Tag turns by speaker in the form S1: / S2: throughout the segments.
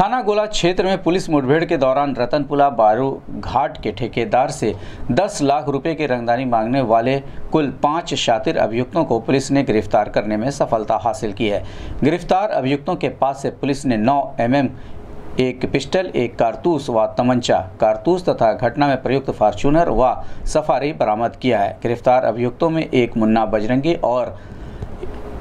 S1: थाना गोला क्षेत्र में पुलिस मुठभेड़ के दौरान रतनपुला बारू घाट के ठेकेदार से 10 लाख रुपए की रंगदारी मांगने वाले कुल पाँच शातिर अभियुक्तों को पुलिस ने गिरफ़्तार करने में सफलता हासिल की है। गिरफ़्तार अभियुक्तों के पास से पुलिस ने 9 एमएम, एक पिस्टल, एक कारतूस व तमंचा। कारतूस तथा घटना में प्रयुक्त फार्चूनर व सफारी बरामद किया है। गिरफ़्तार अभियुक्तों में एक मुन्ना बजरंगी और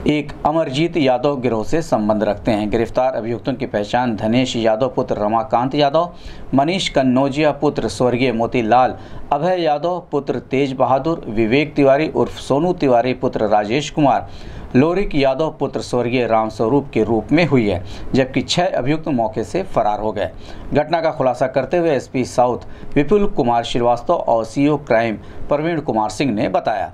S1: एक अमरजीत यादव गिरोह से संबंध रखते हैं। गिरफ़्तार अभियुक्तों की पहचान धनेश यादव, पुत्र रमाकांत यादव, मनीष कन्नौजिया, पुत्र स्वर्गीय मोतीलाल, अभय यादव, पुत्र तेज बहादुर, विवेक तिवारी उर्फ़ सोनू तिवारी, पुत्र राजेश कुमार, लोरिक यादव, पुत्र स्वर्गीय राम स्वरूप के रूप में हुई है, जबकि छह अभियुक्त मौके से फरार हो गए। घटना का खुलासा करते हुए एसपी साउथ विपुल कुमार श्रीवास्तव और सीओ क्राइम प्रवीण कुमार सिंह ने बताया।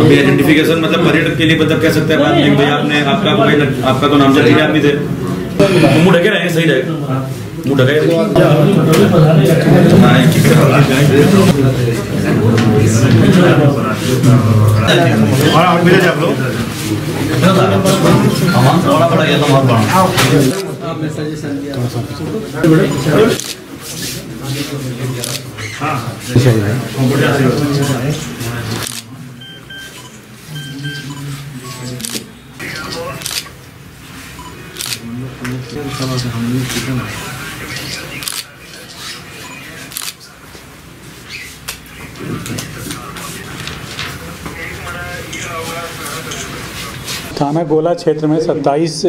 S2: अभी आइडेंटिफिकेशन मतलब पर्यटक के लिए मतलब कह सकते हैं बात भाई आपने आपका कोई आपका तो नाम तीन आदमी थे तो मुँह ढके रहेंगे सही रहेगा मुँह ढके हाँ, ठीक है।
S3: आठ बजे आप लोग
S4: थाना गोला क्षेत्र में 27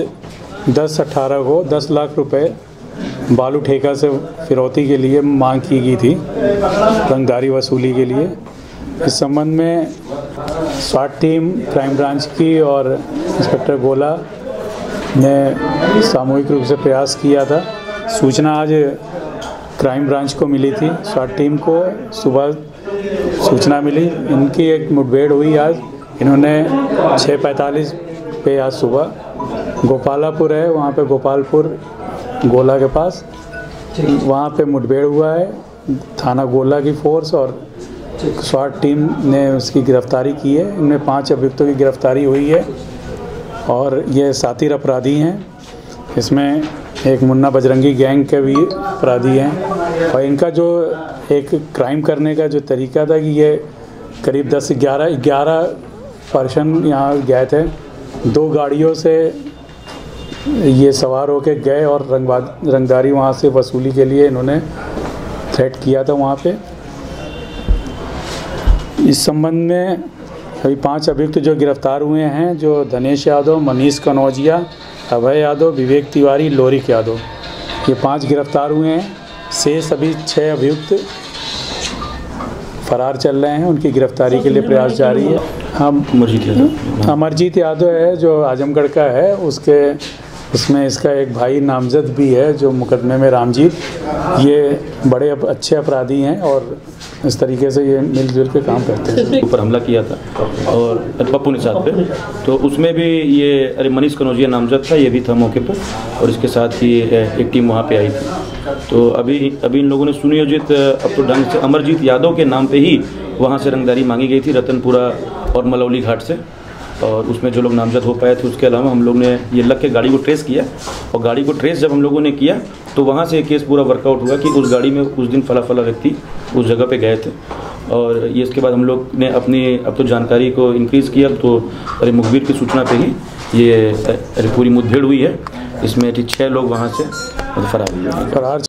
S4: दस अट्ठारह को 10 लाख रुपए बालू ठेका से फिरौती के लिए मांग की गई थी रंगदारी वसूली के लिए। इस संबंध में स्वाट टीम, क्राइम ब्रांच की और इंस्पेक्टर गोला ने सामूहिक रूप से प्रयास किया था। सूचना आज क्राइम ब्रांच को मिली थी। स्वाट टीम को सुबह सूचना मिली। इनकी एक मुठभेड़ हुई आज। इन्होंने छः पैंतालीस पे आज सुबह गोपालापुर है। वहाँ पे गोपालपुर गोला के पास। वहाँ पे मुठभेड़ हुआ है। थाना गोला की फोर्स और स्वाट टीम ने उसकी गिरफ्तारी की है। इनमें पाँच अभियुक्तों की गिरफ्तारी हुई है। और ये सातिर अपराधी हैं। इसमें एक मुन्ना बजरंगी गैंग के भी अपराधी हैं। और इनका जो एक क्राइम करने का जो तरीका था कि ये करीब 10 ग्यारह ग्यारह पर्सन यहाँ गए थे। दो गाड़ियों से ये सवार होके गए और रंगबा रंगदारी वहाँ से वसूली के लिए इन्होंने थ्रेट किया था वहाँ पे। इस संबंध में अभी पाँच अभियुक्त जो गिरफ़्तार हुए हैं जो धनेश यादव मनीष कनौजिया अभय यादव विवेक तिवारी लोरिक यादव। ये पाँच गिरफ़्तार हुए हैं। शेष सभी छः अभियुक्त फरार चल रहे हैं। उनकी गिरफ्तारी के लिए प्रयास जारी है। हम
S2: अमरजीत यादव।
S4: अमरजीत यादव है जो आजमगढ़ का है। उसके उसमें इसका एक भाई नामजद भी है, जो मुकदमे में रामजीत ये बड़े अच्छे अपराधी हैं और इस तरीके से ये मिलजुल के काम करते हैं।
S2: ऊपर हमला किया था और पप्पू निषाद पे। तो उसमें भी ये, अरे मनीष कनौजिया नामजद था, ये भी था मौके पर और इसके साथ ही एक टीम वहाँ पे आई थी। तो अभी अभी इन लोगों ने सुनियोजित अब तो ढंग से अमरजीत यादव के नाम पे ही वहाँ से रंगदारी मांगी गई थी रतनपुरा और मलौली घाट से। और उसमें जो लोग नामजद हो पाए थे, उसके अलावा हम लोग ने ये लग के गाड़ी को ट्रेस किया। और गाड़ी को ट्रेस जब हम लोगों ने किया तो वहाँ से केस पूरा वर्कआउट हुआ कि उस गाड़ी में उस दिन फला फला व्यक्ति उस जगह पे गए थे। और ये इसके बाद हम लोग ने अपनी, अब तो जानकारी को इंक्रीज़ किया तो अरे मुखबिर की सूचना पे ही ये पूरी मुठभेड़ हुई है। इसमें छः लोग वहाँ से फरार हुए।
S4: फरार